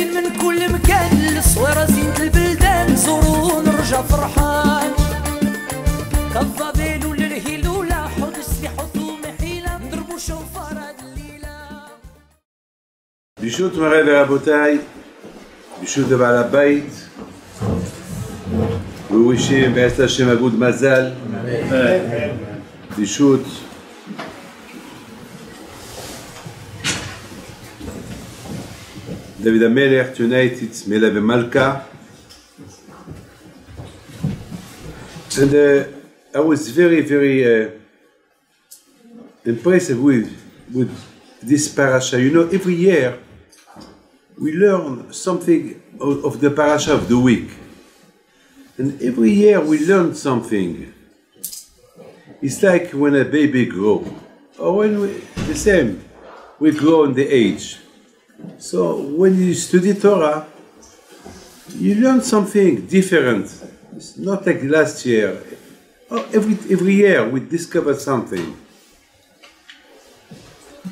جايين من كل مكان للصويرة زينة البلدان زورو ونرجع فرحان. كالظابيل وللهيلولة حوض السلاح وطوم حيلة نضربو شنفار هاد الليلة. بيشوت مغادر يا بوتاي بيشوت على بيت ويشي ما يستاش مازال. آه. بيشوت David HaMelech, tonight it's Melaveh Malka. And uh, I was very, very uh, impressed with, with this parasha. You know, every year we learn something of, of the parasha of the week. And every year we learn something. It's like when a baby grows, or when we, the same, we grow in the age. So when you study Torah, you learn something different. It's not like last year. Oh, Every, every year we discover something.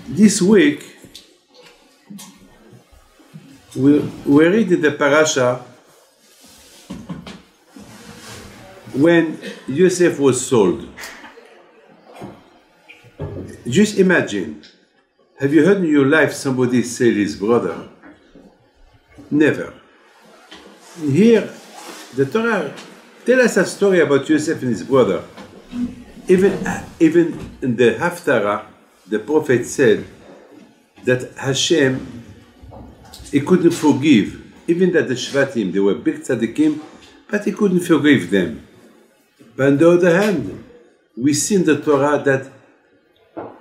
This week, we, we read the parasha when Yosef was sold. Just imagine. Have you heard in your life somebody say his brother? Never. Here, the Torah tell us a story about Yosef and his brother. Even, even in the Haftarah, the prophet said that Hashem, he couldn't forgive. Even that the Shvatim, they were big tzaddikim, but he couldn't forgive them. But on the other hand, we see in the Torah that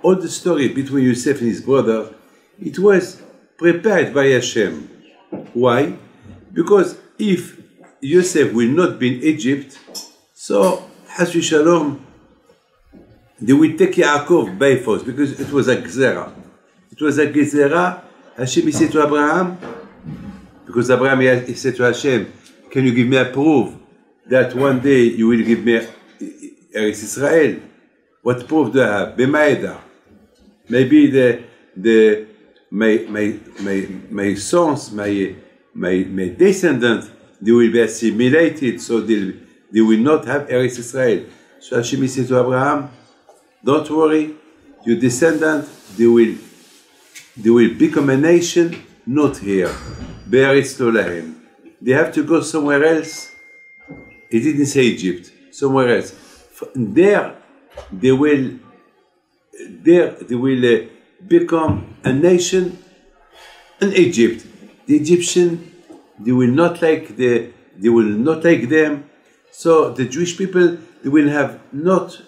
all the story between Yosef and his brother, it was prepared by Hashem. Why? Because if Yosef will not be in Egypt, so Hasbi Shalom, they will take Yaakov by force because it was a Gzera. It was a Gzera. Hashem he said to Abraham, because Abraham he said to Hashem, Can you give me a proof that one day you will give me Eretz Israel? What proof do I have? B'ma'eda. Maybe the the my my my my sons, my my my descendants, they will be assimilated, so they they will not have Eretz Israel. So Hashem said to Abraham, "Don't worry, your descendant they will they will become a nation not here, Be'eretz Lolahem. They have to go somewhere else. He didn't say Egypt, somewhere else. There, they will there they will uh, become a nation in Egypt. The Egyptian, they will not like the, they will not like them. So the Jewish people, they will have not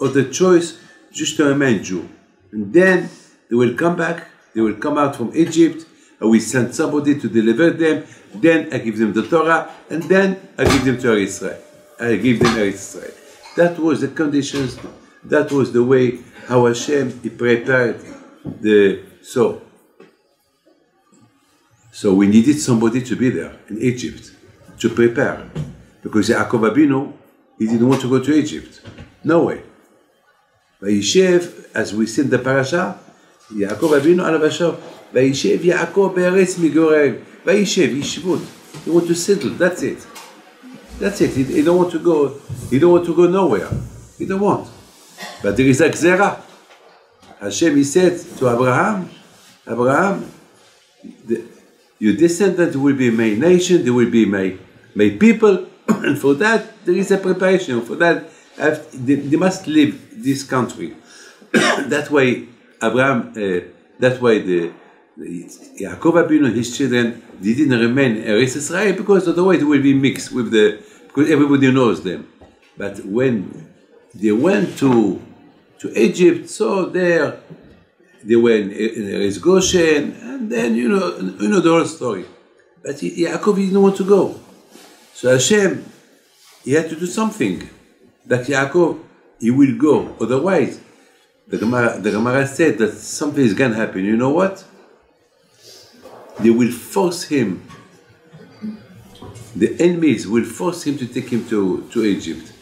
other choice just to remain Jew. And then they will come back. They will come out from Egypt. I will send somebody to deliver them. Then I give them the Torah, and then I give them to Israel. I give them Israel. That was the conditions. That was the way how Hashem he prepared the so. So we needed somebody to be there in Egypt to prepare, because Yaakov Abinu he didn't want to go to Egypt, no way. Yishev, as we see in the parasha, יעקב אבינו עליו השור, Yaakov יעקב בארץ מגוריהם, וישב, ישבות. He want to settle, that's it. That's it. He, he don't want to go, he don't want to go nowhere. He don't want. But there is a gzera. Hashem, he said to Abraham, Abraham, the, your descendant will be my nation, they will be my, my people, and for that there is a preparation. For that, they, they must leave this country. that way, Abraham, uh, that way the, the Yaakov Abinu and his children they didn't remain in Eretz Israel because otherwise it will be mixed with the because everybody knows them. But when they went to to Egypt, so there they were in, in Goshen, and then you know you know the whole story. But Yaakov didn't want to go, so Hashem he had to do something that Yaakov he will go. Otherwise, the Gemara, the Gemara said that something is going to happen. You know what? They will force him. The enemies will force him to take him to, to Egypt.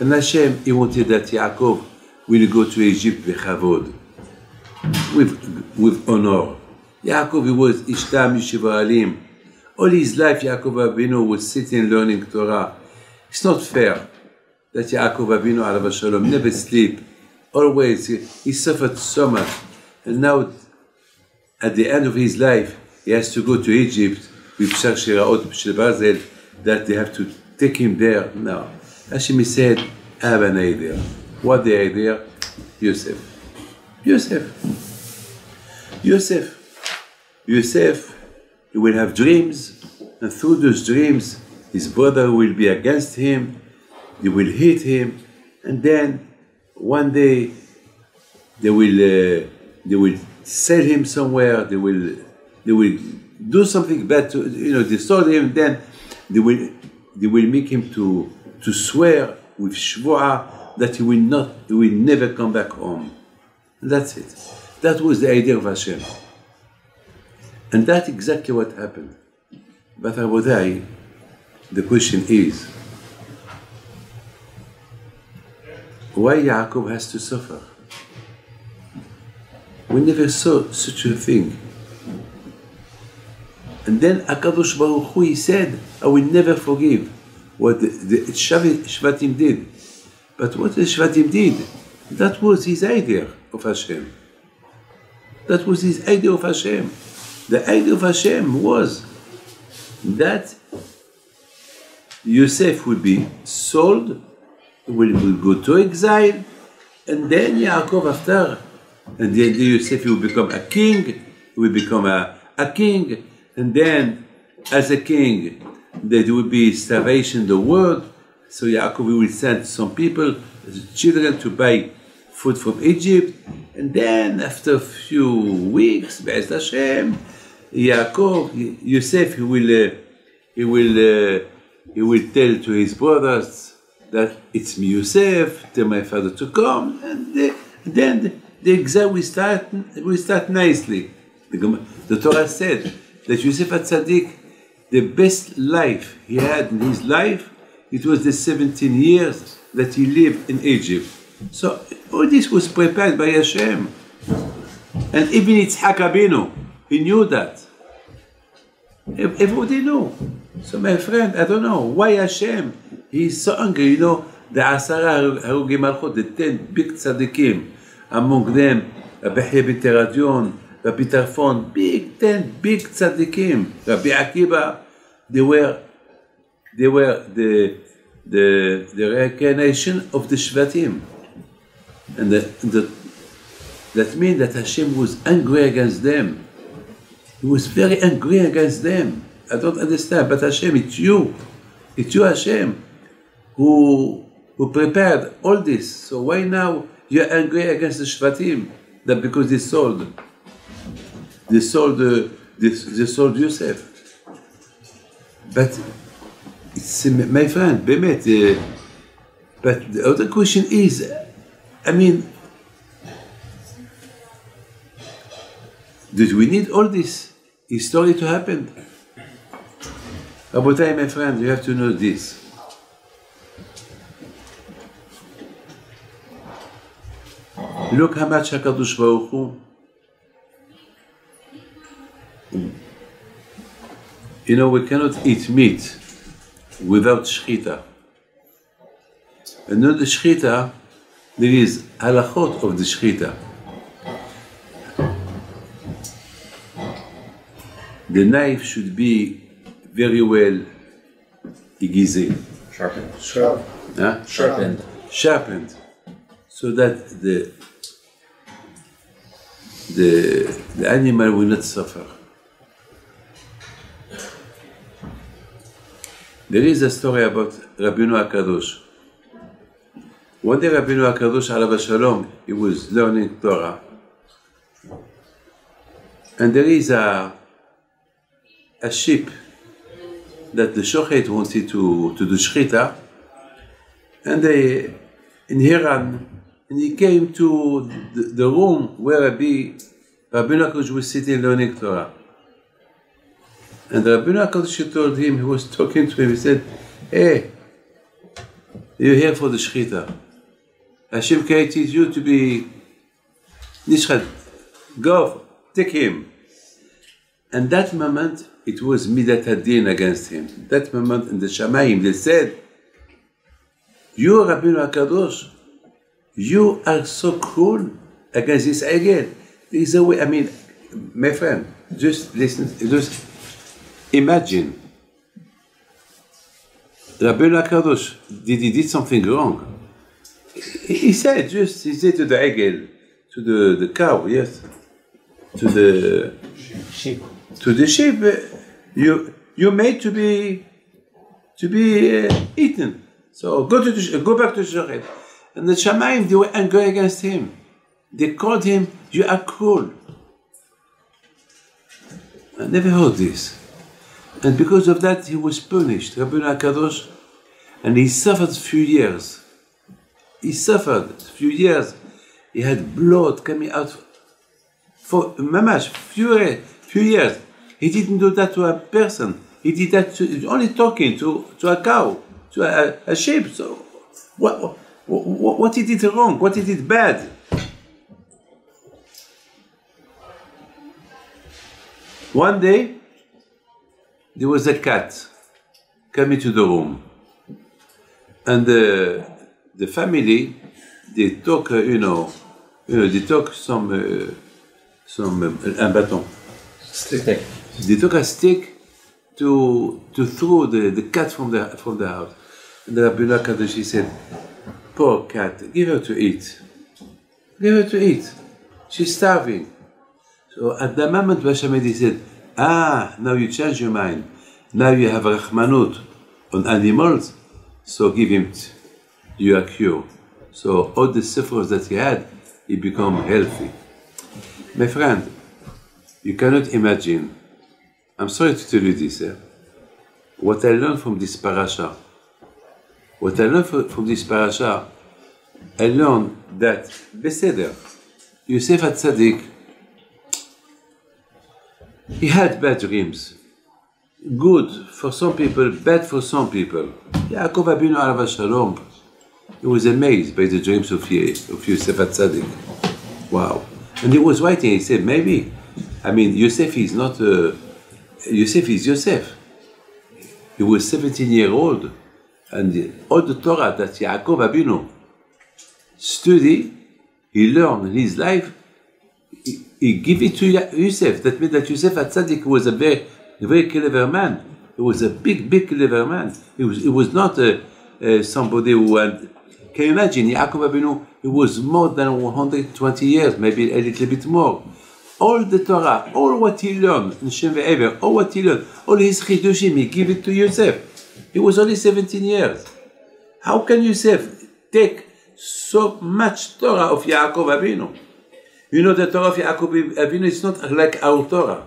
And Hashem, he wanted that Yaakov will go to Egypt with, with honor. Yaakov, he was Ishtam Yishivalim. all his life Yaakov Avinu was sitting learning Torah. It's not fair that Yaakov Avinu alav shalom never sleep. Always he, he suffered so much, and now at the end of his life he has to go to Egypt with Pshar Shiraot Shel Barzel that they have to take him there. No, Hashem said, have an idea. What the idea? Yosef. Yosef. Yosef. Yosef, he will have dreams, and through those dreams, his brother will be against him, they will hit him, and then one day they will uh, they will sell him somewhere, they will they will do something bad to you know, sold him, then they will they will make him to to swear with shvuah that he will not he will never come back home. And that's it. That was the idea of Hashem. And that's exactly what happened. But Abodai, the question is, why Yaakov has to suffer? We never saw such a thing. And then Akadosh Baruch Hu, he said, I will never forgive what the, the Shvatim did. But what Shvatim did, that was his idea of Hashem. That was his idea of Hashem. The idea of Hashem was that Yosef would be sold, will, go to exile, and then Yaakov after, and then Yosef will become a king, will become a, a king, and then as a king, there will be starvation in the world, so Yaakov will send some people, children to buy food from Egypt, and then after a few weeks, Be'ez Hashem, Yaakov, Yosef, he will, uh, he will, uh, he will tell to his brothers that it's me, Yosef, tell my father to come, and the, then the, the exile will start, will start nicely. The, the Torah said that Yosef had Tzaddik, the best life he had in his life, it was the 17 years that he lived in Egypt. So all this was prepared by Hashem. And even Yitzhak Abinu, he knew that. Ev- Everybody knew. So my friend, I don't know why Hashem, he's so angry, you know, the Asara Harugim Malchot, the ten big tzaddikim, among them Rabbi ben Teradion, Rabbi Tarfon, big ten big tzaddikim, Rabbi Akiba, they were, they were the, the, the reincarnation of the Shvatim. And the, the, that means that Hashem was angry against them. He was very angry against them. I don't understand, but Hashem, it's you. It's you, Hashem, who, who prepared all this. So why now you're angry against the Shvatim? That because they sold. They sold, uh, they, they sold Yosef. But it's, my friend, באמת, uh, but the other question is, I mean, did we need all this history to happen? Rabotai, my friend, you have to know this. Look how much HaKadosh Baruch Hu, you know, we cannot eat meat without shchita. And not the shchita, there is halachot of the shchita. The knife should be very well aiguisé, Sharpened. huh? Sharpened. sharpened, so that the, the, the animal will not suffer. There is a story about Rabbi Rabbeinu HaKadosh. One day Rabbeinu HaKadosh, alav shalom, he was learning Torah. And there is a, a sheep that the shochet wanted to, to do shchita, and they, in Hiran, and he came to the, the room where Rabbi, Rabbeinu HaKadosh was sitting learning Torah. And Rabbeinu HaKadosh told him, he was talking to him, he said, Hey, you're here for the Shechita. Hashem created you to be Nishchad. Go, take him. And that moment, it was Midat Hadin against him. That moment in the Shamayim, they said, You, Rabbeinu HaKadosh, you are so cruel against this again. There is a way, I mean, my friend, just listen, just imagine. Rabbeinu HaKadosh, did he did something wrong? He said, just, he said to the egel, to the, the cow, yes, to the sheep. to the sheep, uh, you you made to be to be uh, eaten. So go to the, go back to Shechem. And the Shamayim they were angry against him. They called him, "You are cruel." I never heard this, and because of that he was punished. Rabbeinu Hakadosh, and he suffered a few years. He suffered a few years. He had blood coming out for mamash few few years. He didn't do that to a person. He did that to only talking to, to a cow, to a, a sheep. So what, what what he did wrong? What he did bad? One day there was a cat coming to the room, and the the family they took uh, you know you know they took some uh, some uh, un bâton. Stick. They took a stick to to throw the, the cat from the from the house. And the Rabbi Kadoshi said, Poor cat, give her to eat. Give her to eat. She's starving. So at the moment Bashamedi said, Ah, now you change your mind. Now you have Rahmanut on animals, so give him you are cure. So all the suffers that he had, he become healthy. My friend, you cannot imagine. I'm sorry to tell you this. Eh? What I learned from this parasha, what I learned from this parasha, I learned that Beseder, Yosef Tzaddik, he had bad dreams. Good for some people, bad for some people. Yaakov Abinu Alav Shalom, he was amazed by the dreams of, Ye- of Yosef Tzaddik. Wow. And he was writing, he said, maybe, I mean, Yosef is not, uh, Yosef is Yosef. He was 17 year old, and all the Torah that Yaakov Abinu studied, he learned in his life, he, give it to Yosef. That means that Yosef Atzadik was a very, a very clever man. He was a big, big clever man. He was, he was not uh, uh, somebody who had, can you imagine, Yaakov Abinu, he was more than 120 years, maybe a little bit more. All the Torah, all what he learned in Shem all what he learned, all his chidushim, he give it to Yosef. He was only 17 years. How can Yosef take so much Torah of Yaakov Avinu? You know, the Torah of Yaakov Avinu is not like our Torah.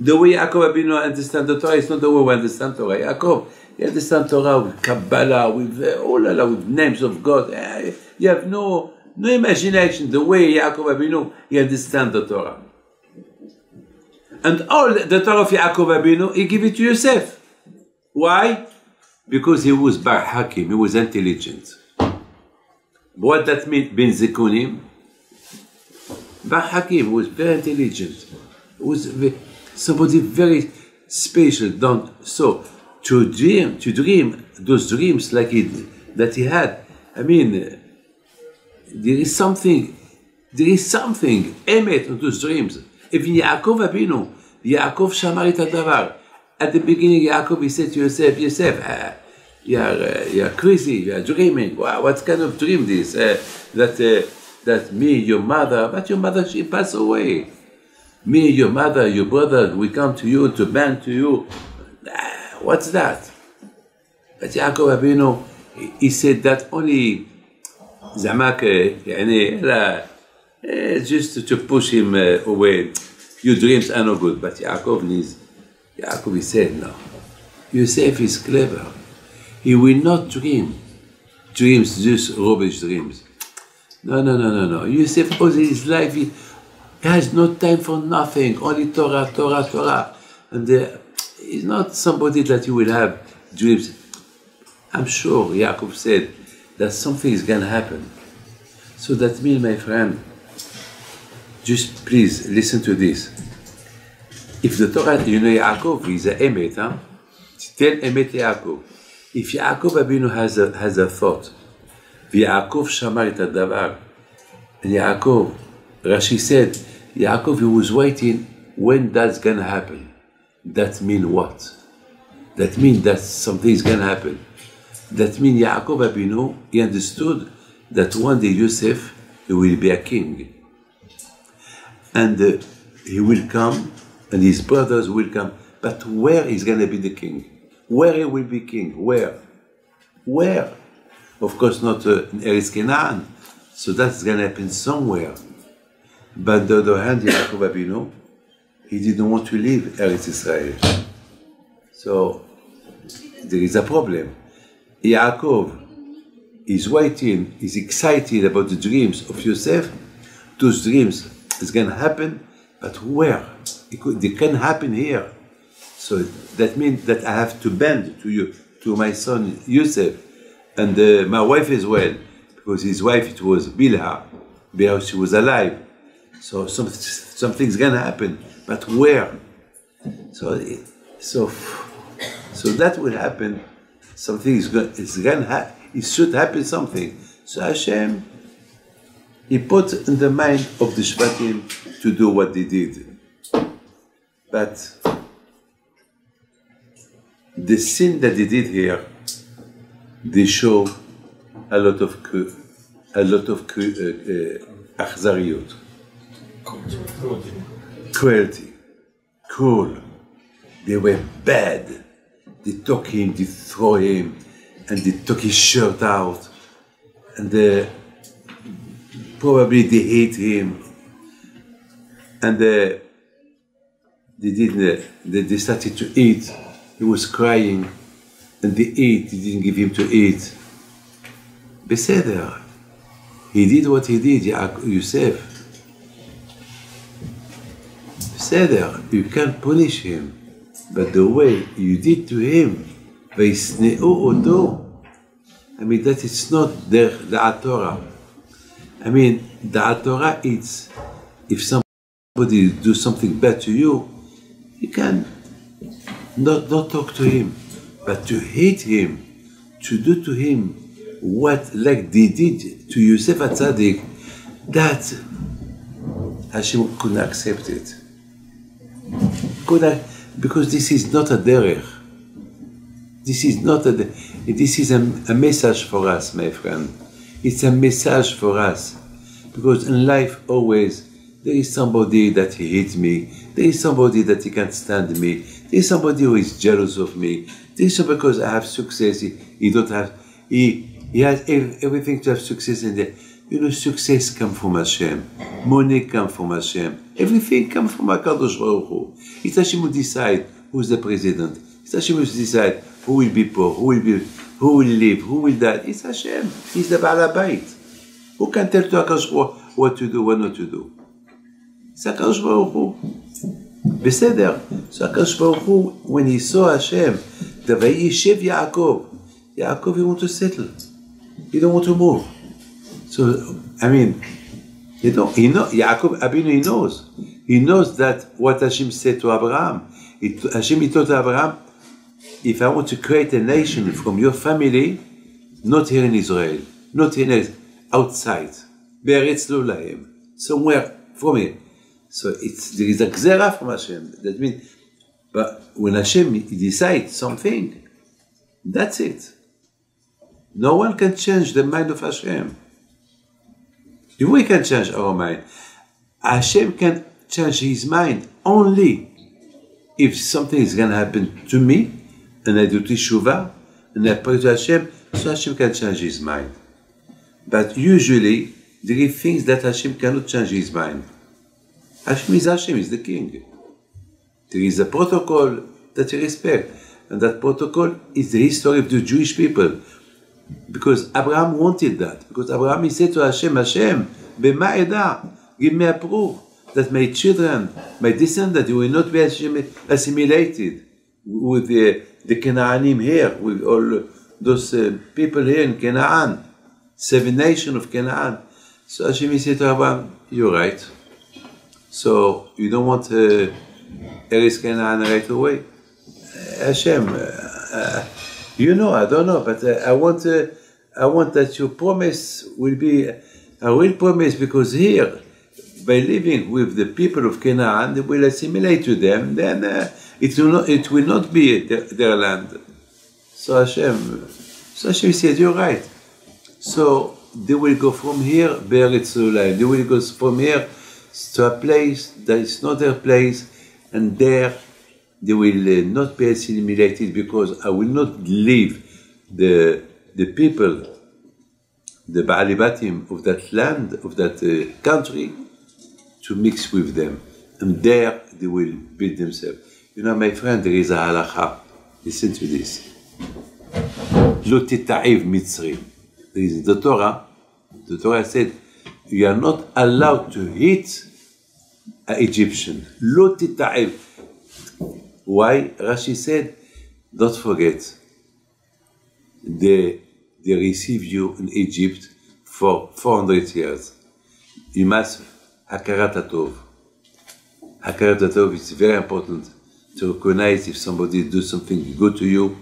The way Yaakov Avinu understand the Torah is not the way we understand Torah. Yaakov, he understand Torah with Kabbalah, with uh, all Allah, with names of God. Eh, You have no no imagination the way Yaakov Avinu he understand the Torah. And all the Torah of Yaakov Avinu, he give it to Yosef. Why? Because he was Bar Hakim, he was intelligent. What that mean, Ben Zikunim? Bar Hakim was very intelligent. Was somebody very special. Don't so to dream, to dream those dreams like it, that he had. I mean, there is something, there is something emet those dreams. Even Yaakov Abinu, Yaakov Shamar et hadavar. At the beginning, Yaakov he said to Yosef, Yosef, uh, you are uh, you are crazy, you are dreaming. Wow, what kind of dream this? Uh, that uh, that me, your mother, but your mother, she passed away. Me, your mother, your brother, we come to you to bend to you. What's that? But Yaakov Abinu, he said that only زعماك يعني لا just to push him eh, away. Your dreams are no good. But Yaakov needs, Yaakov he said no. Yosef is clever. He will not dream dreams, just rubbish dreams. No, no, no, no, no. Yosef, all his life, he has no time for nothing. Only Torah, Torah, Torah. And uh, he's not somebody that you will have dreams. I'm sure Yaakov said that something is going to happen. So that means, my friend, just please listen to this. if the Torah, you know, Yaakov is a Emet, huh? Tell Emet Yaakov. If Yaakov Abinu has a, has a thought, ויעקב שמר את הדבר, and Yaakov, Rashi said, Yaakov, he was waiting when that's gonna happen. That mean what? That mean that something is gonna happen. That mean Yaakov Abinu, he understood that one day Yosef, he will be a king. And uh, he will come, and his brothers will come. But where is gonna be the king? Where he will be king? Where? Where? Of course, not uh, in Eretz Canaan. So that's gonna happen somewhere. But on the other hand, Yaakov Abinu, he didn't want to leave Eretz Israel. So there is a problem. Yaakov is waiting, is excited about the dreams of Yosef. Those dreams is going to happen, but where? It could, they can happen here. So that means that I have to bend to you, to my son Yosef, and uh, my wife as well, because his wife it was Bilha, Bilha she was alive. So some, something's going to happen, but where? So, so, so that will happen. Something is going. It's going to happen. It should happen something. So Hashem, He put in the mind of the Shvatim to do what they did. But the sin that they did here, they show a lot of a lot of uh, uh, cruelty, cruel. They were bad. They took him, they throw him, and they took his shirt out, and uh, probably they hate him, and uh, they didn't. Uh, they, they started to eat. He was crying, and they ate. They didn't give him to eat. Beseder. He did what he did, Yaak- Yosef. בסדר, you can't punish him, but the way you did to him, וישנאו אותו, I mean, that is not דרך דעת תורה. I mean, דעת תורה is, if somebody do something bad to you, you can not, not talk to him, but to hate him, to do to him what like they did to Yosef Atzadik, that Hashem couldn't accept it. Could I, because this is not a derech. This is not a. This is a, a message for us, my friend. It's a message for us, because in life always there is somebody that hates me. There is somebody that he can't stand me. There is somebody who is jealous of me. This is because I have success. He, he don't have. He he has ev- everything to have success in there. You know, success come from Hashem. Money come from Hashem. Everything come from HaKadosh Baruch Hu. It's Hashem who decide who's the president. It's Hashem who decide who will be poor, who will be, who will live, who will die. It's Hashem. He's the Baal Bayit. Who can tell to HaKadosh Baruch Hu what to do, what not to do? It's HaKadosh Baruch Hu. בסדר. So הקדוש ברוך הוא, when he saw Hashem, the וישב יעקב, Yaakov, he want to settle. He don't want to move. So, I mean, you know, he know, Yaakov Abinu, he knows. He knows that what Hashem said to Abraham. It, Hashem he told to Abraham, if I want to create a nation from your family, not here in Israel, not here in outside, Be'eretz lo lahem, somewhere from here. So it's, there is a gzera from Hashem. That means, but when Hashem decides something, that's it. No one can change the mind of Hashem. If we can change our mind, Hashem can change his mind only if something is going to happen to me and I do teshuvah and I pray to Hashem, so Hashem can change his mind. But usually, there are things that Hashem cannot change his mind. Hashem is Hashem, is the king. There is a protocol that you respect, and that protocol is the history of the Jewish people. Because Abraham wanted that. Because Abraham he said to Hashem, Hashem, b'ma eda, give me a proof that my children, my descendants, will not be assimilated with the, the Canaanim here, with all those uh, people here in Canaan, seven nations of Canaan. So Hashem he said to Abraham, you're right. So you don't want uh, Canaan right away. Hashem, uh, uh, you know, I don't know, but uh, I want uh, I want that your promise will be a real promise because here, by living with the people of Canaan, they will assimilate to them. Then uh, it will not it will not be their, their land. So Hashem, so Hashem said, you're right. So they will go from here, Be'eretz Olam. They will go from here to a place that is not their place, and there they will uh, not be assimilated because I will not leave the, the people, the Baalibatim of that land, of that uh, country, to mix with them. And there they will build themselves. You know, my friend, there is a halacha Listen to this. Lo titaiv mitzrim. There is the Torah. The Torah said, you are not allowed to hit Egyptian. Why? Rashi said, don't forget, they, they received you in Egypt for 400 years. You must hakarat atov. Hakarat atov is very important to recognize if somebody does something good to you.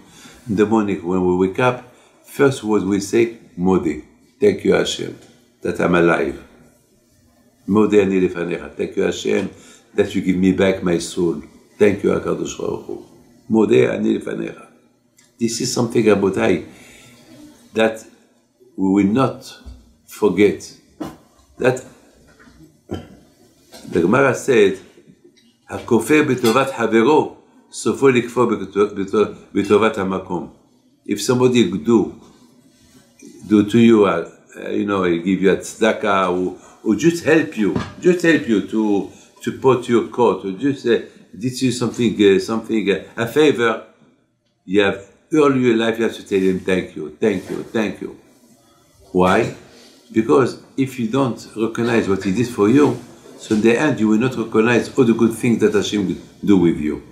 In the morning when we wake up, first word we say, Modi, thank you Hashem that I'm alive. Modeh Ani لفنيخة. Thank you Hashem that you give me back my soul. Thank you HaKadosh Baruch Hu. Modeh Ani This is something, about I that we will not forget. That the Gemara said, הכופר בטובת חברו, סופו לכפור b'tovat hamakom." If somebody do, do to you, uh, you know, give you a tzedakah, or, just help you, just help you to, to put your coat, or just uh, did you something, uh, something, uh, a favor, you have all your life you have to tell him thank you, thank you, thank you. Why? Because if you don't recognize what he did for you, so in the end you will not recognize all the good things that Hashem will do with you.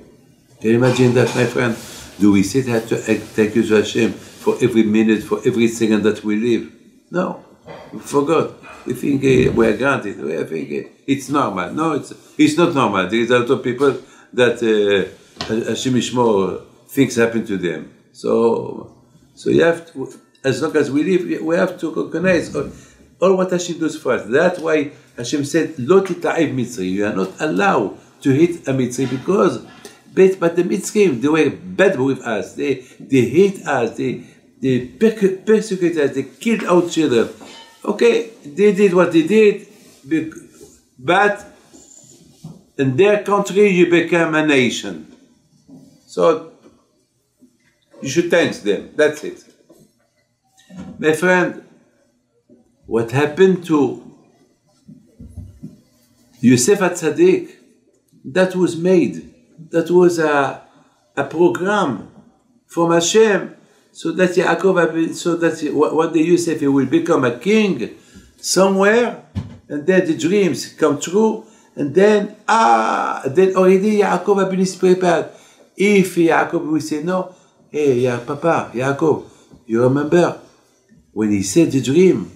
Can you imagine that, my friend? Do we sit here to thank you to Hashem for every minute, for every second that we live? No, we forgot. We think uh, we are granted. We think uh, it's normal. No, it's it's not normal. There is a lot of people that uh, Hashem Yishmor things happen to them. So, so you have to, as long as we live, we have to recognize all, all what Hashem does for us. That's why Hashem said, "Lo tita'ev Mitzri." You are not allowed to hit a Mitzri because, but, but the Mitzrim they were bad with us. They they hate us. They they perc- persecute us. They killed our children. Okay, they did what they did, but in their country you become a nation. So you should thank them. That's it. My friend, what happened to Yosef Atzadik? That was made. That was a, a program from Hashem so that Yaakov, so that one day Yosef he will become a king somewhere, and then the dreams come true, and then ah, then already Yaakov has been prepared. If Yaakov will say no, hey, Ya Papa, Yaakov, you remember when he said the dream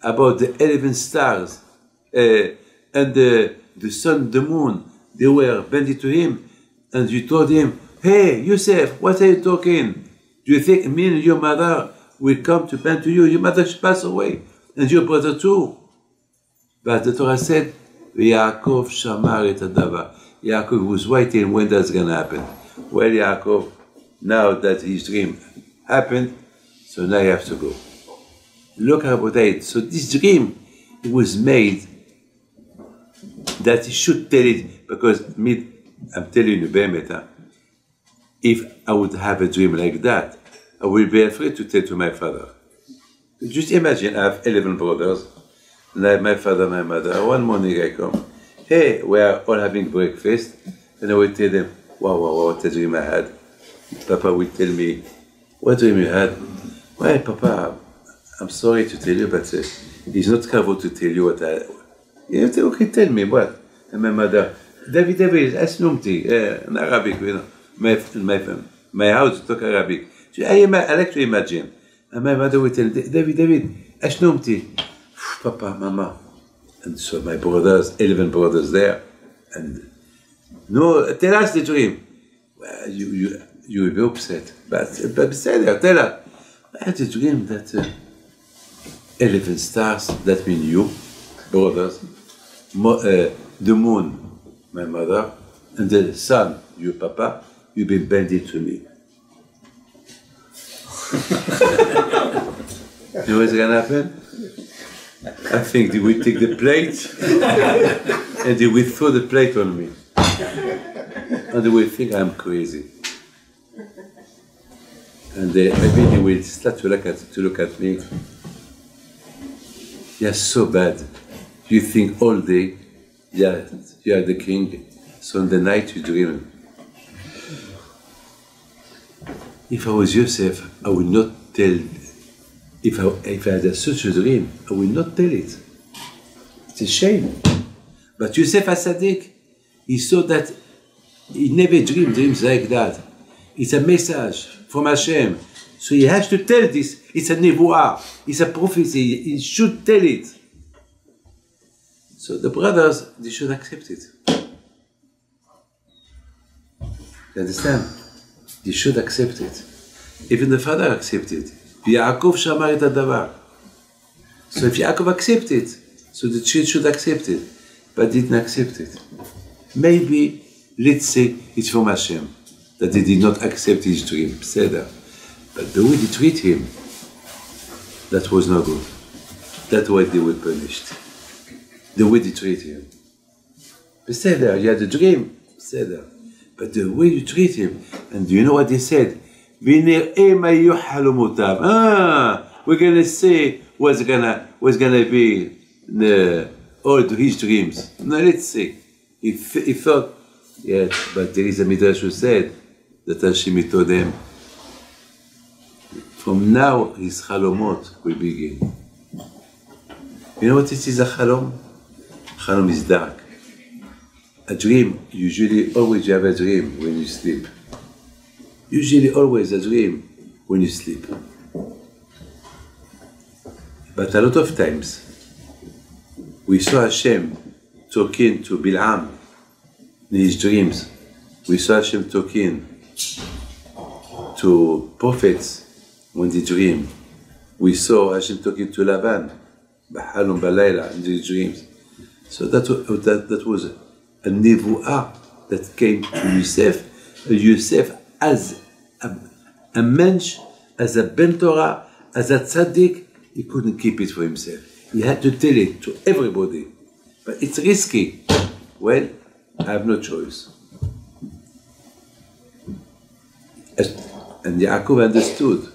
about the eleven stars uh, and the the sun, the moon, they were bending to him, and you told him, "Hey, Yosef, what are you talking? Do you think me and your mother will come to bend to you? Your mother should pass away, and your brother too. But the Torah said, Yaakov shamar et adava. Yaakov was waiting when that's going to happen. Well, Yaakov, now that his dream happened, so now you have to go. Look at what I So this dream was made that he should tell it because me, I'm telling you, Bemet, if I would have a dream like that, I will be afraid to tell to my father. Just imagine, I have 11 brothers, and I have my father, my mother. One morning I come, hey, we are all having breakfast, and I will tell them, wow, wow, wow, what a dream I had. Papa will tell me, what dream you had? Well, Papa, I'm sorry to tell you, but uh, it's not covered to tell you what I. You to, okay, tell me what. And my mother, David, David, asnumti, uh, in Arabic, you know, Arabic. So I, ima- I like to imagine. And my mother would tell, David, David, asnumti. Papa, Mama. And so my brothers, 11 brothers there, and No, tell us the dream. Well, you, you, you will be upset. But, but say there, tell us. I had a dream that uh, 11 stars, that mean you, brothers, mo- uh, the moon, my mother, and the sun, you, papa, you've been bending to me. you know what's gonna happen? I think they will take the plate and they will throw the plate on me. And they will think I'm crazy. And they, maybe they will start to look at to look at me. You're so bad. You think all day, yeah, you are the king. So in the night you dream. If I was Yosef, I would not tell. If I, if I had such a dream, I will not tell it. It's a shame. But Yosef Asadik, he saw that he never dreamed dreams like that. It's a message from Hashem. So he has to tell this. It's a nevuah. It's a prophecy. He should tell it. So the brothers, they should accept it. You understand? You should accept it. Even the father accepted. Yaakov shamar et adavar. So if Yaakov accepted, so the church should accept it, but didn't accept it. Maybe, let's say, it's from Hashem that they did not accept his dream, Seder. But the way they treat him, that was not good. That's why they were punished. The way they treat him. Seder, you had a dream, Seder. But the way you treat him, and do you know what he said? Ah, we're gonna see what's gonna what's gonna be the all to his dreams. Now let's see. He, he thought, yes, but there is a midrash who said that Hashem told them, from now his halomot will begin. You know what it is a halom? Halom is dark. A dream, usually always you have a dream when you sleep. Usually always a dream when you sleep. But a lot of times we saw Hashem talking to Bil'am in his dreams. We saw Hashem talking to prophets when they dream. We saw Hashem talking to Laban, Bahalum Balayla in his dreams. So that, that, that was a nevuah that came to Yosef. Yosef as a, a mensch, as a ben Torah, as a tzaddik, he couldn't keep it for himself. He had to tell it to everybody. But it's risky. Well, I have no choice. And Yaakov understood.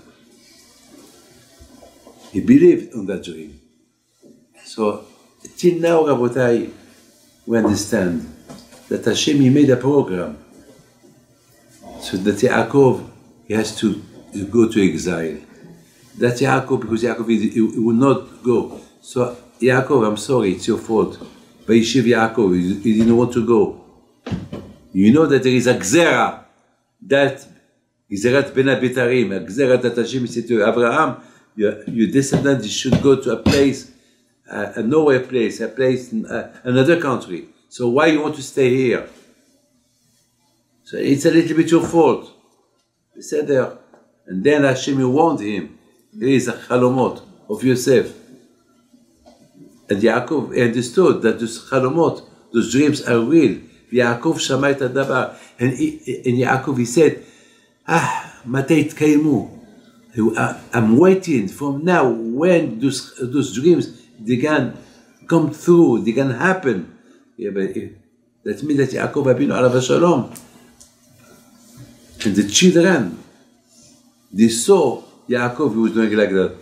He believed on that dream. So, till now, Rabotai, we understand that Hashem he made a program so that Yaakov he has to go to exile. That Yaakov, because Yaakov he, he, will not go. So Yaakov, I'm sorry, it's your fault. But Vayishiv Yaakov, he, didn't want to go. You know that there is a gzera, that gzerat ben abitarim, a gzera that Hashem said to Abraham, your, your descendants should go to a place, uh, a nowhere place, a place, in, uh, another country. So why you want to stay here? So it's a little bit your fault. He said there. And then Hashem warned him. There is a chalomot of Yosef. And Yaakov understood that those chalomot, those dreams are real. Yaakov שמע את הדבר. And, he, and Yaakov he said, ah, מתי יתקיימו? I'm waiting from now when those, those dreams they can come through, they can happen. Yeah, but it, that means that Yaakov Abinu alav shalom and the children, they saw Yaakov he was doing like that.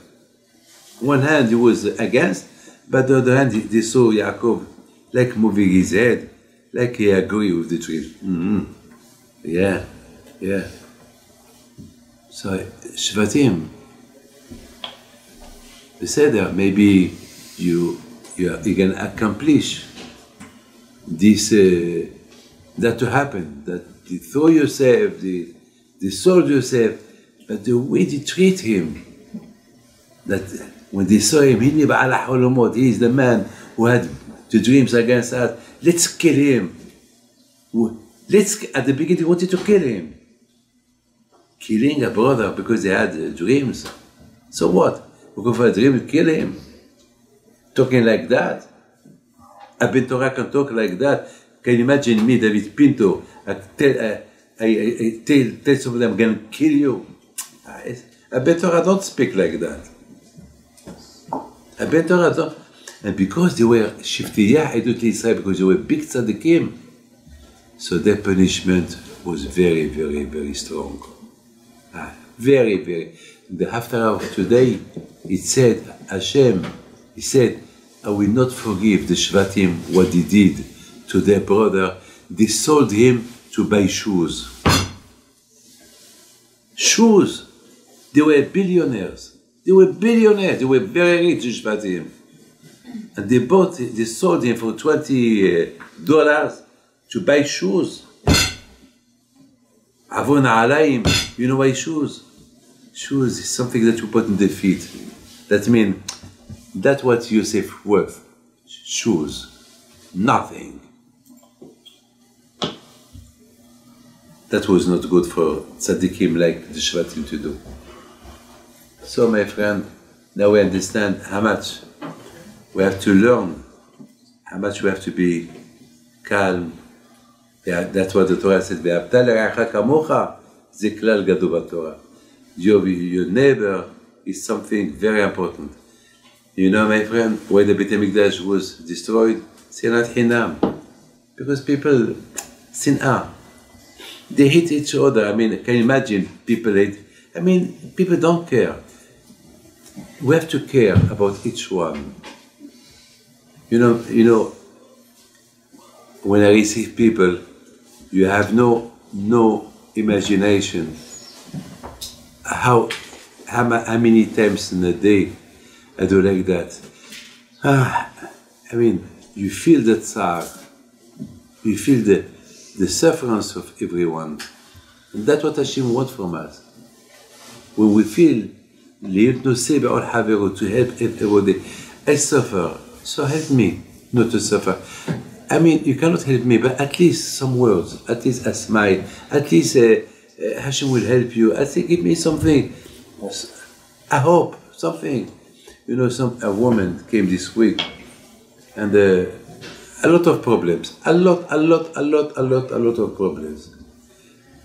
One hand he was against, but the other hand he- they saw Yaakov like moving his head, like he agree with the tree. hmm Yeah, yeah. So Shvatim, בסדר, maybe you, you, you can accomplish this, uh, that to happen, that they throw yourself, they sold yourself, but the way they treat him, that when they saw him, he he is the man who had the dreams against us, let's kill him. Let's at the beginning they wanted to kill him. Killing a brother because they had uh, dreams. So what? We go for a dream, kill him. Talking like that. A Ben Torah can talk like that. Can you imagine me, David Pinto? I tell, I, I, I tell, tell somebody I'm going to kill you. I- A Ben Torah don't speak like that. A Ben Torah don't. And because they were Shiftiyah I Edut Israel, because they were big tzaddikim, so their punishment was very, very, very strong. Ah, very, very. The Haftarah of today, it said, Hashem, he said, I will not forgive the Shvatim what they did to their brother. They sold him to buy shoes. Shoes. They were billionaires. They were billionaires. They were very rich, Shvatim. And they bought, they sold him for twenty uh, dollars to buy shoes. Avon alayim, you know why shoes? Shoes is something that you put in the feet. That means that's what Yusuf worth shoes. Nothing. That was not good for tzaddikim like the Shvatim to do. So my friend, now we understand how much we have to learn, how much we have to be calm. That's what the Torah says, Your, your neighbor is something very important. You know, my friend, when the Beit HaMikdash was destroyed? Sinat Hinam. Because people, Sin'ah. They hate each other. I mean, can you imagine people hate? I mean, people don't care. We have to care about each one. You know, you know, when I receive people, you have no no imagination how, how many times in a day I do like that. Ah, I mean, you feel the tsar, you feel the, the sufferance of everyone. And that's what Hashem wants from us. When we feel, to help everybody, I suffer, so help me not to suffer. I mean, you cannot help me, but at least some words, at least a smile, at least uh, uh, Hashem will help you. I least give me something, I hope, something. You know, some a woman came this week, and uh, a lot of problems, a lot, a lot, a lot, a lot, a lot of problems.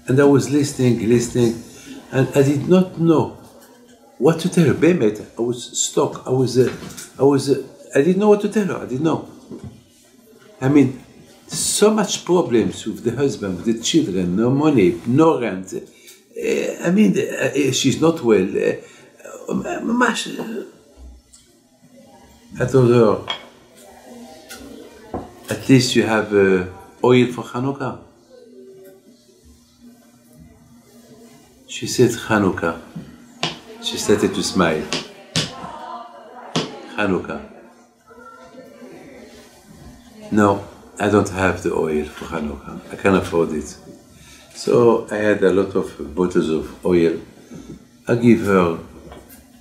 And I was listening, listening, and I did not know what to tell her. Bemet, I was stuck. I was, uh, I was, uh, I didn't know what to tell her. I didn't know. I mean, so much problems with the husband, with the children, no money, no rent. Uh, I mean, uh, she's not well. Uh, at those at least you have uh, oil for Hanukkah. She said Hanukkah. She started to smile. Hanukkah. No, I don't have the oil for Hanukkah. I can't afford it. So I had a lot of bottles of oil. I give her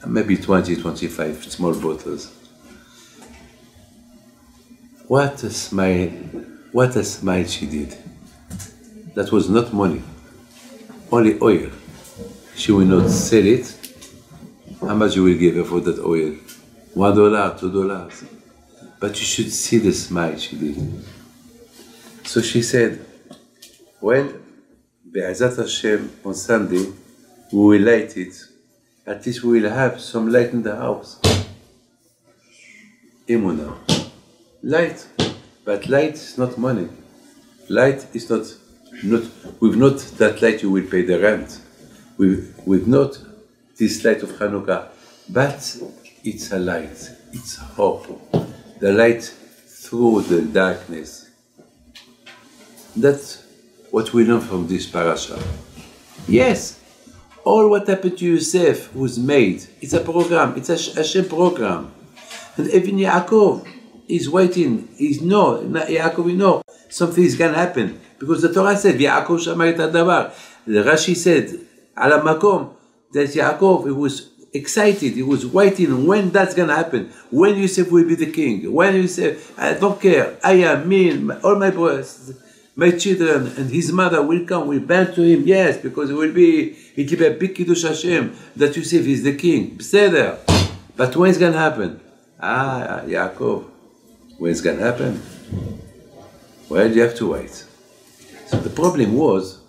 maybe 20, 25 small bottles. What a smile, what a smile she did. That was not money, only oil. She will not sell it. How much you will give her for that oil? One dollar, two dollars. But you should see the smile she did. So she said, Well, Be'ezat Hashem on Sunday, we will light it. At least we will have some light in the house. Imuna. Light. But light is not money. Light is not, not with not that light you will pay the rent. With, with not this light of Hanukkah. But it's a light. It's hope. The light through the darkness. That's what we learn from this parasha. Yes, all what happened to Yosef was made. It's a program. It's a Hashem program. And even Yaakov is waiting. He's no, Yaakov, we know is going to happen. Because the Torah said, Yaakov shamar et. The Rashi said, ala makom, that Yaakov, he was excited. He was waiting when that's going to happen. When Yosef will be the king. When Yosef, I don't care. I am me, all my brothers, my children and his mother will come, will bend to him, yes, because it will be, it will be a big Kiddush Hashem that Yosef is the king. Beseder. But when it's going to happen? Ah, Yaakov. When it's going to happen? Well, you have to wait. So the problem was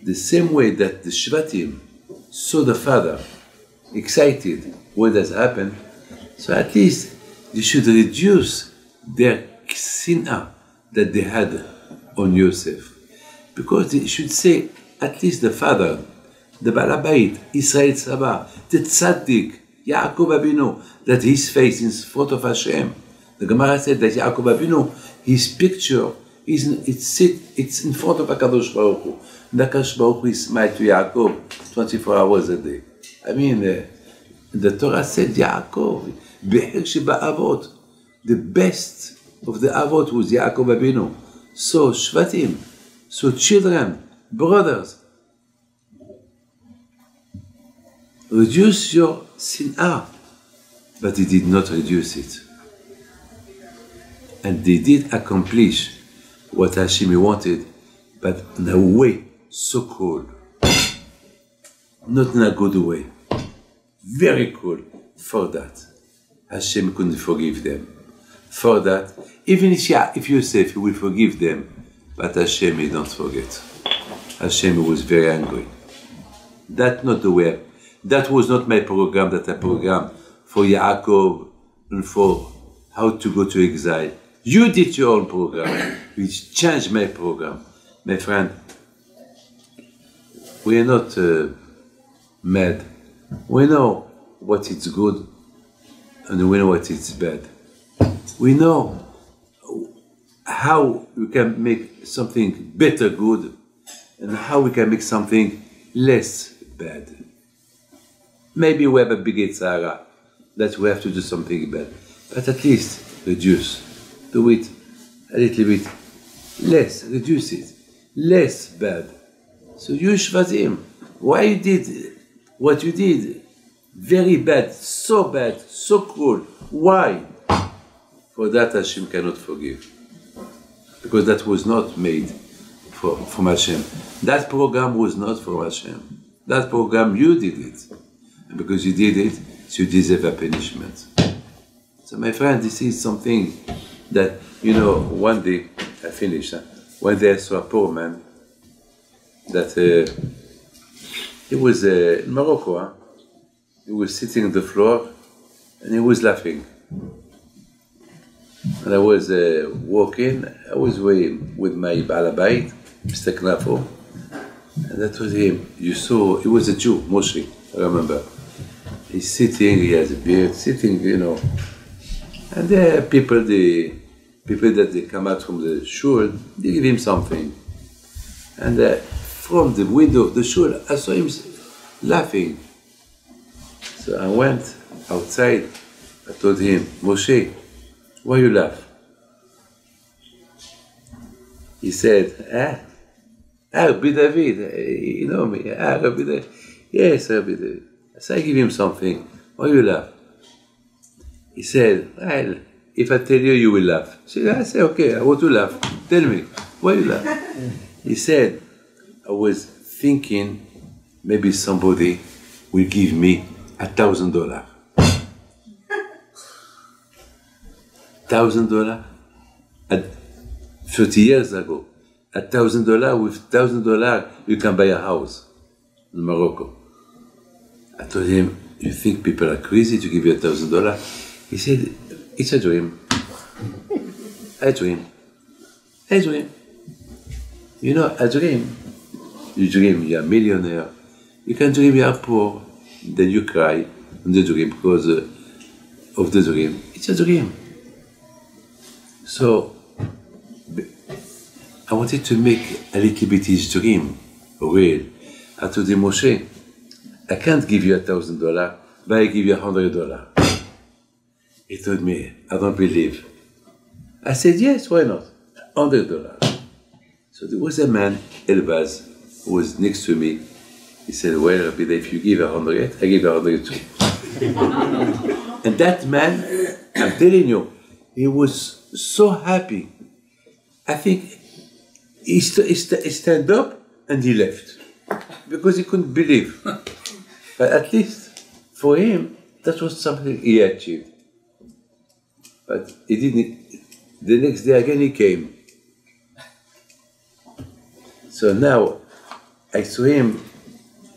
the same way that the Shvatim saw the father excited when that happened, so at least they should reduce their sinah that they had on Yosef. Because they should say, at least the father, the Balabait, Israel Sabah, the Tzaddik, Yaakov Abinu, that his face is in front of Hashem. The Gemara said that Yaakov Abinu, his picture, is it's, it's in front of HaKadosh Baruch Hu. And HaKadosh Baruch Hu is smile to Yaakov 24 hours a day. I mean, uh, the Torah said Yaakov, Be'er Avot, the best of the Avot was Yaakov Abinu. So Shvatim, so children, brothers, reduce your sin'ah. But he did not reduce it. And they did accomplish what Hashem wanted, but in a way so cold. Not in a good way. Very cool for that. Hashem couldn't forgive them. For that, even if, if Yosef he will forgive them, but Hashem he don't forget. Hashem was very angry. That not the way. That was not my program. That I program for Yaakov and for how to go to exile. You did your own program, which changed my program. My friend, we are not uh, mad. We know what is good and we know what is bad. We know how we can make something better good and how we can make something less bad. Maybe we have a big yetzer hara that we have to do something bad, but at least reduce, do it a little bit less, reduce it, less bad. So you Shvatim, why you did what you did? Very bad, so bad, so cruel. Why? For that Hashem cannot forgive. Because that was not made for, from Hashem. That program was not for Hashem. That program, you did it. And because you did it, you deserve a punishment. So my friend, this is something that, you know, one day, I finished, one day I saw a poor man that uh, he was uh, in Morocco, huh? he was sitting on the floor and he was laughing. And I was uh, walking, I was with, my balabait, Mr. Knafo, and that was him. You saw, he was a Jew, Moshe, I remember. He's sitting, he has a beard, sitting, you know. And there people, the people that they come out from the shul, they give him something. And uh, from the window of the shul, I saw him laughing. So I went outside. I told him, Moshe, why you laugh? He said, ah, ah, Rabbi David, eh, you know me, ah, Rabbi David. Yes, Rabbi David. So I give him something. Why you laugh? He said, well, if I tell you, you will laugh. So I said, okay, I want to laugh. Tell me, why you laugh? he said, I was thinking maybe somebody will give me a thousand dollar. Thousand dollar? At 30 years ago. A thousand dollar with thousand dollar you can buy a house in Morocco. I told him, You think people are crazy to give you a thousand dollar? He said, It's a dream. a dream. A dream. You know, a dream. You dream you're a millionaire. You can dream you are poor. Then you cry in the dream because uh, of the dream. It's a dream. So, I wanted to make a little bit his dream real. I told him, Moshe, I can't give you a thousand dollar, but I give you a hundred dollar. He told me, I don't believe. I said, yes, why not? Hundred dollar. So there was a man, Elbaz, who was next to me. He said, well, Rabbi, if you give a hundred, I give a hundred too. and that man, I'm telling you, he was so happy. I think he, st- he, st- he stand up and he left because he couldn't believe. but at least for him, that was something he achieved. But he didn't. The next day again he came. So now I saw him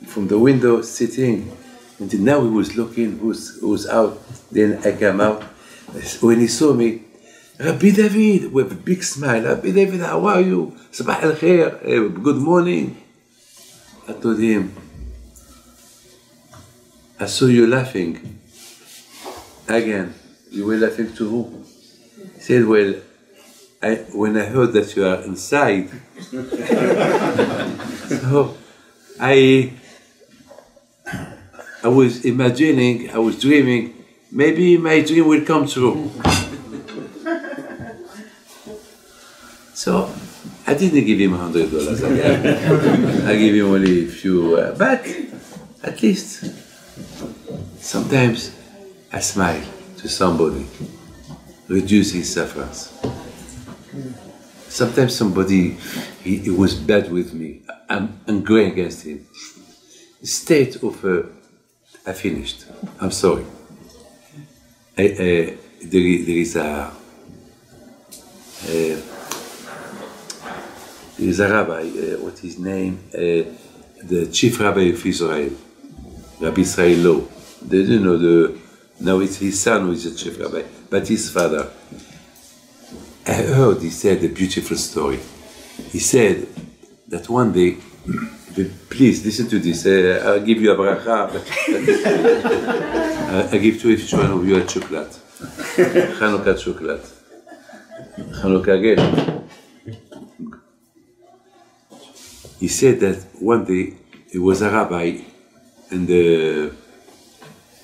from the window sitting, and now he was looking who's who's out. Then I came out. When he saw me, Rabbi David, with a big smile, Rabbi David, how are you? Sabah al khair, eh, good morning. I told him, I saw you laughing. Again, you were laughing to who? He said, Well, I, when I heard that you are inside, so I, I was imagining, I was dreaming, maybe my dream will come true. So I didn't give him hundred dollars. I gave him only a few, uh, but at least sometimes I smile to somebody, reduce his sufferance. Sometimes somebody he, he was bad with me. I'm angry against him. State of uh, I finished. I'm sorry. I, uh, there, there is a uh, there is a rabbi. Uh, what his name? Uh, the chief rabbi of Israel, Rabbi Israel Lau. They don't know the. Now it's his son who is the chief rabbi, but his father. I heard he said a beautiful story. He said that one day, please listen to this. Uh, I'll give you a bracha. I- I give to each one of you a chocolate. Hanukkah chocolate. Hanukkah gift. He said that one day he was a rabbi and the,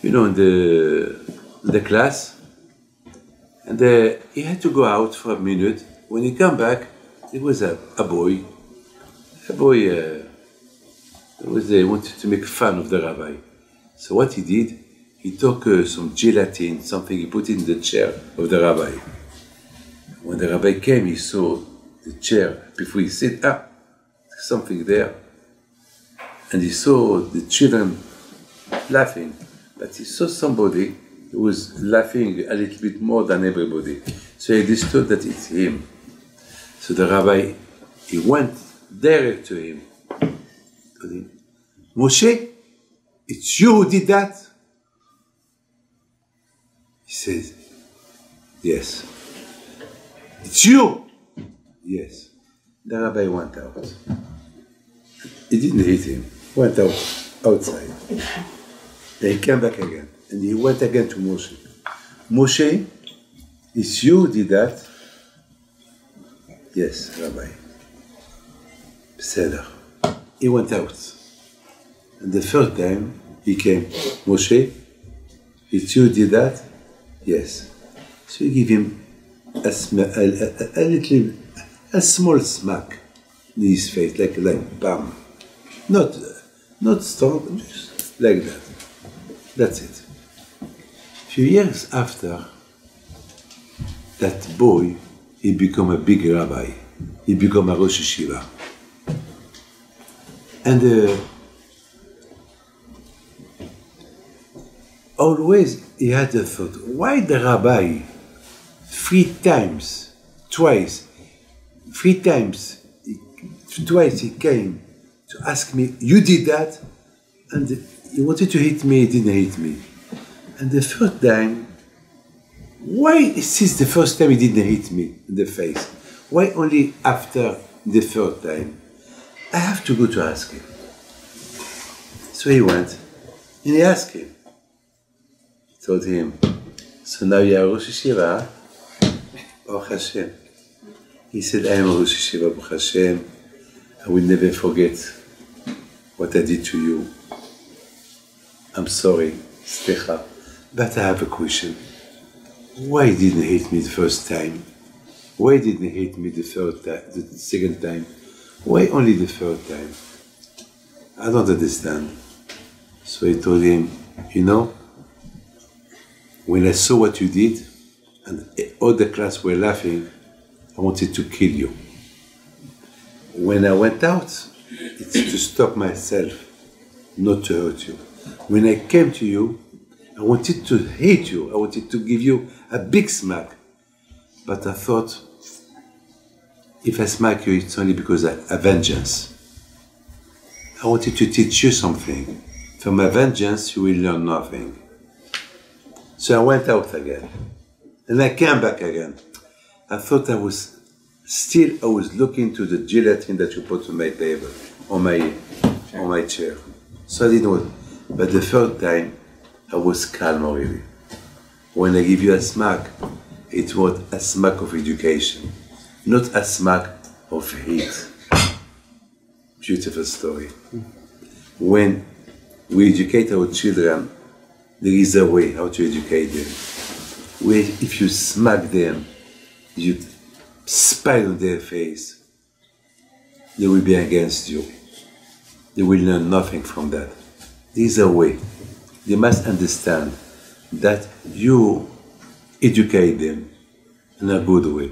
you know, in the, in the class, and uh, he had to go out for a minute. When he come back, it was a, a boy, a boy, uh, was uh, wanted to make fun of the rabbi. So what he did, he took uh, some gelatin, something he put in the chair of the rabbi. When the rabbi came, he saw the chair before he sit up, something there, and he saw the children laughing, but he saw somebody who was laughing a little bit more than everybody. So he understood that it's him. So the rabbi, he went direct to him. Told him, Moshe, it's you who did that? He says, Yes. It's you? Yes. The rabbi went out. He didn't hit him. Went out outside. He came back again. And he went again to Moshe. Moshe, it's you did that? Yes, Rabbi. Beseder. He went out. And the third time he came, Moshe, it's you did that? Yes. So he gave him a, sm- a, a, a little, a small smack in his face, like like bam, not not strong, just like that. That's it. A few years after, that boy, he become a big rabbi. He become a Rosh Yeshiva. And uh, always he had the thought, why the rabbi three times, twice, three times, twice he came to ask me, you did that? And he wanted to hit me, he didn't hit me. And the third time, why since the first time he didn't hit me in the face? Why only after the third time? I have to go to ask him. So he went and he asked him. He told him, So now you are Rosh Yeshiva, huh? Hashem. He said, I am Rosh Baruch Hashem. I will never forget what I did to you. I'm sorry, Slicha. But I have a question. Why didn't he hit me the first time? Why didn't he hit me the third time, the second time? Why only the third time? I don't understand. So I told him, you know, when I saw what you did, and all the class were laughing, I wanted to kill you. when I went out, it's to stop myself, not to hurt you. When I came to you, I wanted to hate you. I wanted to give you a big smack. But I thought, if I smack you, it's only because I a vengeance. I wanted to teach you something. From my vengeance, you will learn nothing. So I went out again. And I came back again. I thought I was still I was looking to the gelatin that you put on my table, on my on my chair. So I didn't. But the third time I was calm already. When I give you a smack, it was a smack of education, not a smack of hate. Beautiful story. When we educate our children, there is a way how to educate them. Where if you smack them, you spit on their face, they will be against you. They will learn nothing from that. A way. They must understand that you educate them in a good way.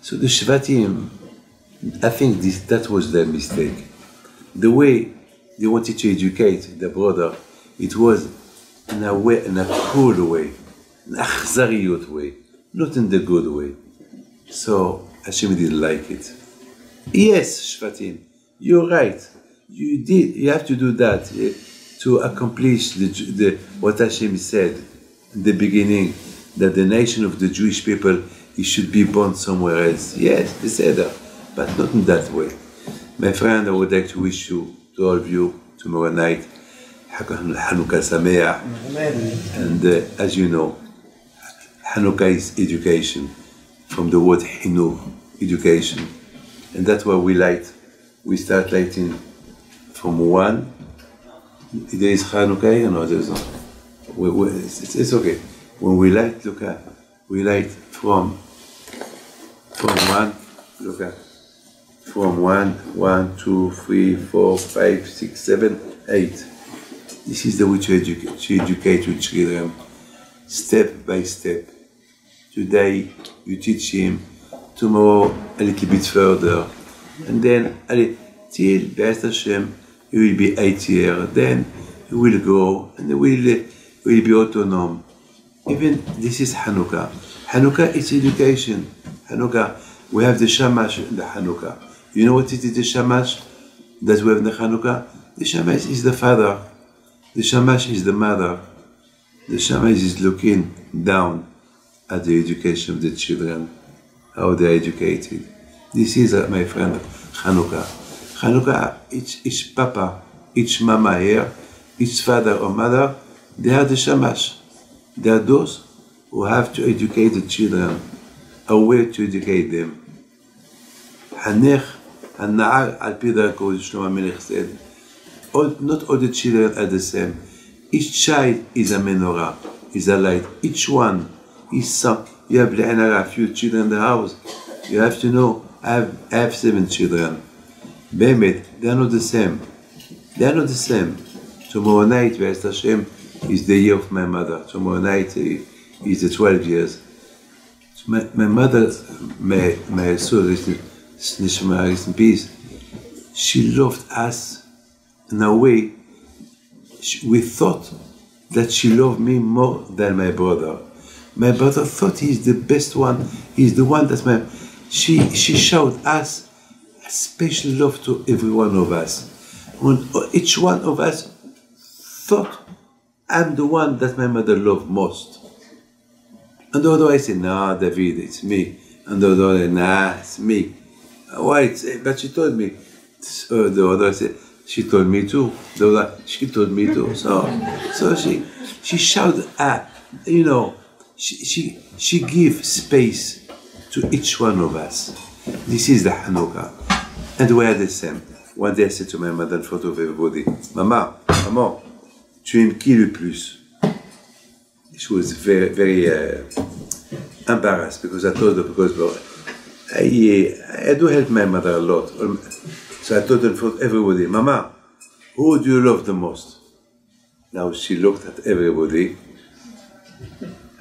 So the Shvatim, I think this, that was their mistake. The way they wanted to educate the brother, it was in a way, in a cruel way, in a achzariyut way, not in the good way. So Hashem didn't like it. Yes, Shvatim, you're right. You did. You have to do that to accomplish the, the what Hashem said in the beginning that the nation of the Jewish people it should be born somewhere else. Yes, they said that, but not in that way. My friend, I would like to wish you to all of you tomorrow night Hanukkah Sameach, and uh, as you know, Hanukkah is education from the word Hinuch, education, and that's why we light. We start lighting from one. There is Hanukkah, no, there's not. We, we, it's, it's okay. When we light, look at, we light from from one, look at, from one, one, two, three, four, five, six, seven, eight. This is the way to educate, to educate your children, step by step. Today you teach him, tomorrow a little bit further, and then till Be'ez Hashem, he will be eight years, then he will go and he will, will be autonomous. Even this is Hanukkah. Hanukkah is education. Hanukkah, we have the Shamash in the Hanukkah. You know what it is the Shamash that we have in the Hanukkah? The Shamash is the father. The Shamash is the mother. The Shamash is looking down at the education of the children, how they are educated. This is, uh, my friend, Hanukkah. Hanukkah, each, each papa, each mama here, each father or mother, they are the Shamash. They are those who have to educate the children, a way to educate them. Hanech, הנער על פי דרכו, שלמה המלך said, all, not all the children are the same. Each child is a menorah, is a light. Each one is some. You have a few children in the house. You have to know, I have, I have seven children. Behemet, they are not the same. They are not the same. Tomorrow night, Be'ez Hashem, is the year of my mother. Tomorrow night uh, is the 12 years. My, my mother, my, my soul, rest in peace, she loved us in a way, she, we thought that she loved me more than my brother. My brother thought he's the best one. He's the one that my. She she showed us a special love to every one of us. When each one of us thought I'm the one that my mother loved most. And other I said, nah, David, it's me. And the other, nah, it's me. Why? It's, but she told me. So the other said, she told me too. The other, she told me too. So, so she, she showed, uh, you know, she, she, she gave space to each one of us. This is the Hanukkah. And we are the same. One day I said to my mother in front of everybody, Mama, Maman, tu aimes qui le plus? She was very, very uh, embarrassed because I told her, because well, I, I do help my mother a lot. So I told in front of everybody, Mama, who do you love the most? Now she looked at everybody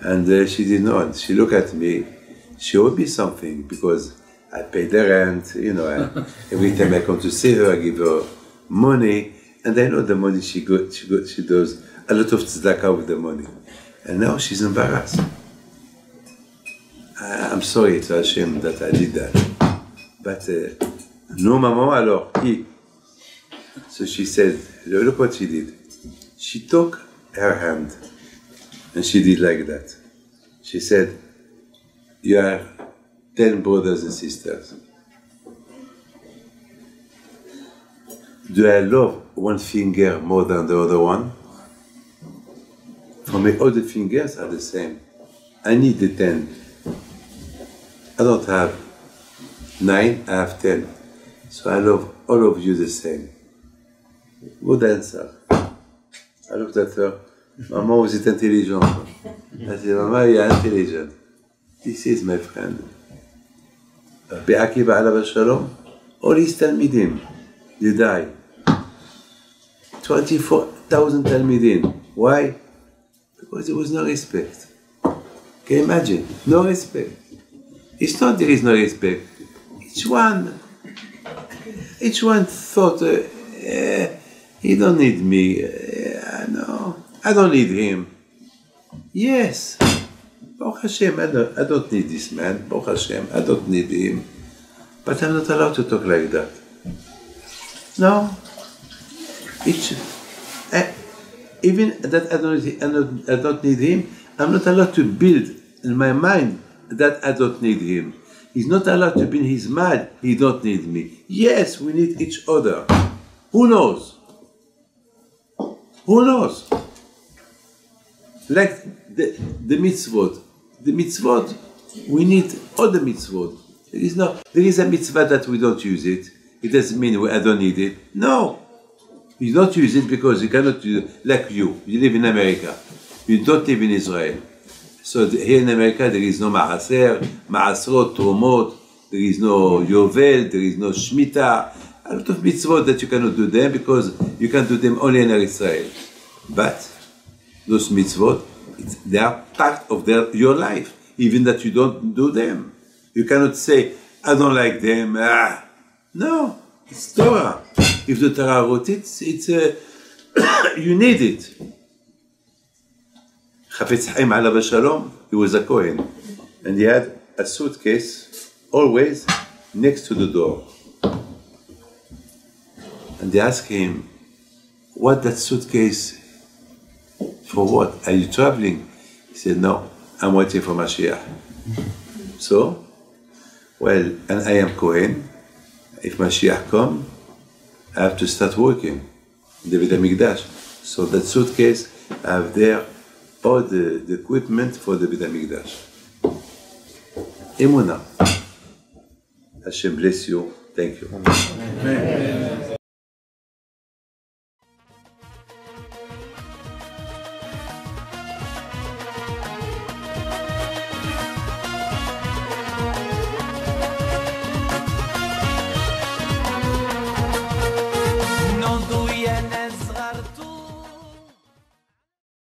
and uh, she did not. She looked at me. She owed me something because I pay the rent, you know. I, every time I come to see her, I give her money, and I know the money she got, she got, she does a lot of tzedakah with the money. And now she's embarrassed. I, I'm sorry, it's a shame that I did that. But uh, no, maman, alors, qui? So she said, look what she did. She took her hand and she did like that. She said, You are 10 brothers and sisters. Do I love one finger more than the other one? For me, all the fingers are the same. I need the 10. I don't have 9, I have 10. So I love all of you the same. Good answer. I looked at her. Maman, vous êtes intelligent? I said, Maman, you're intelligent. This is my friend. Rabbi Akiva alav shalom, all his Talmidim, they die. 24,000 Talmidim. Why? Because there was no respect. Can you imagine? No respect. It's not there is no respect. Each one, each one thought, uh, eh, he don't need me. Uh, no, I don't need him. Yes. Baruch Hashem, I don't, I don't need this man. Baruch Hashem, I don't need him. But I'm not allowed to talk like that. No. Each, I, even that I don't, I, don't, I don't need him, I'm not allowed to build in my mind that I don't need him. He's not allowed to be in his mind, he don't need me. Yes, we need each other. Who knows? Who knows? Like the, the mitzvot. The mitzvot, we need all the mitzvot. There is no there is a mitzvah that we don't use it. It doesn't mean we, I don't need it. No. You don't use it because you cannot use. Like you. You live in America. You don't live in Israel. So the, here in America there is no Maaser, Maasrot, Tromot, there is no Yovel, there is no shmita. A lot of mitzvot that you cannot do them because you can do them only in Israel. But those mitzvot, it's, they are part of their, your life, even that you don't do them. You cannot say, I don't like them. Ah. No, it's Torah. If the Torah wrote it, it's uh, you need it. Chafetz Chaim alav shalom, he was a Kohen, and he had a suitcase always next to the door. And they asked him, "What that suitcase for? What are you traveling?" He said, "No, I'm waiting for Mashiach." So, well, and I am Kohen. If Mashiach come, I have to start working in the Beit. So that suitcase, I have there all the, the equipment for the Beit Hamikdash. Hashem bless you. Thank you.